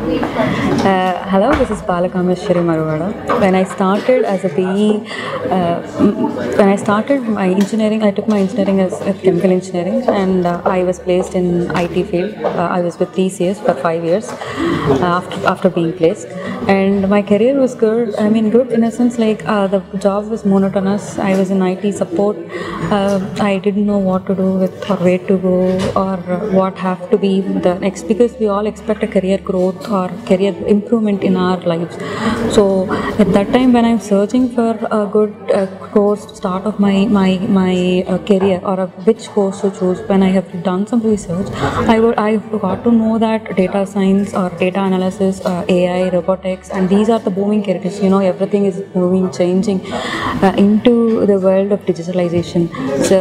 Uh, hello, this is Balakameshwari Maruvada. When I started as a PE, uh, when I started my engineering, I took my engineering as chemical engineering, and uh, I was placed in IT field. Uh, I was with TCS for five years uh, after after being placed, and my career was good. I mean, good in a sense like uh, the job was monotonous. I was in IT support. I didn't know what to do with or where to go or what have to be the next because we all expect a career growth or career improvement in our lives. So at that time when I'm searching for a good uh, course start of my my my uh, career or which course to choose when I have done some research I would I got to know that data science or data analysis uh, AI robotics and these are the booming careers. You know everything is moving changing uh, into the world of digitalization. So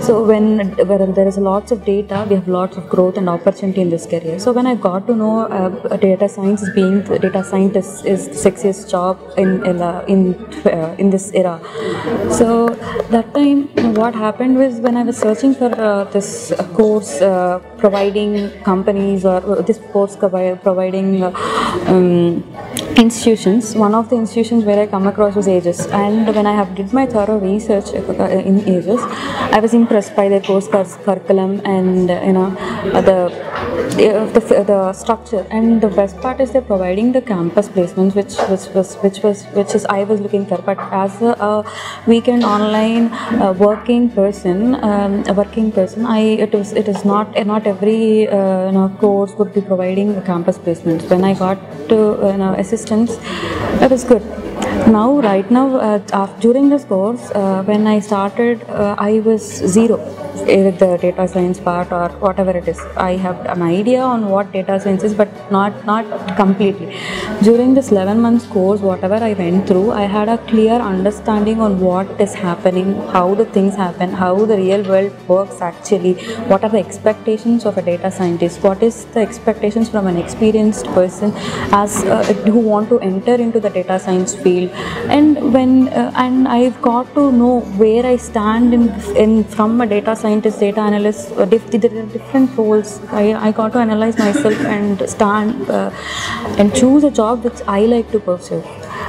so when when there is lots of data we have lots of growth and opportunity in this career. So when I got to know uh, data science being data scientist is the sexiest job in in uh, in, uh, in this era. So that time what happened was when I was searching for uh, this course uh, providing companies or uh, this course providing uh, um, institutions one of the institutions where I come across was Aegis. And when I have did my thorough research in Aegis I was impressed by their course curriculum and you know the the, the, the structure. And the best part is they're providing the campus placements which was, was which was which is I was looking for. But as a, a weekend online uh, working person um, a working person I it was it is not not every uh, you know course would be providing the campus placements. When I got to uh, you know assistance it was good now right now uh, during this course uh, when i started uh, i was zero with the data science part or whatever it is. I have an idea on what data science is but not not completely. During this 11 months course whatever i went through i had a clear understanding on what is happening how the things happen how the real world works actually what are the expectations of a data scientist what is the expectations from an experienced person as uh, who want to enter into the data science field and when uh, and i've got to know where i stand in, in from a data scientist data analyst uh, are different roles. I, I got to analyze myself and stand uh, and choose a job which i like to pursue.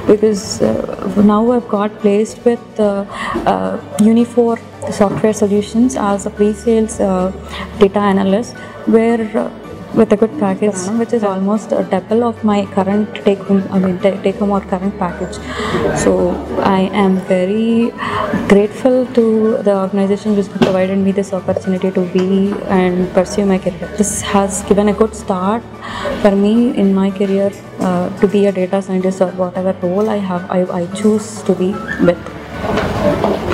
Because uh, now I've got placed with uh, uh, Uniphore Software Solutions as a pre-sales uh, data analyst, where uh, with a good package, which is almost a double of my current take home. I mean, take home or current package. So I am very grateful to the organization which provided me this opportunity to be and pursue my career. This has given a good start for me in my career uh, to be a data scientist or whatever role I have, I, I choose to be with.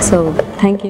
So thank you.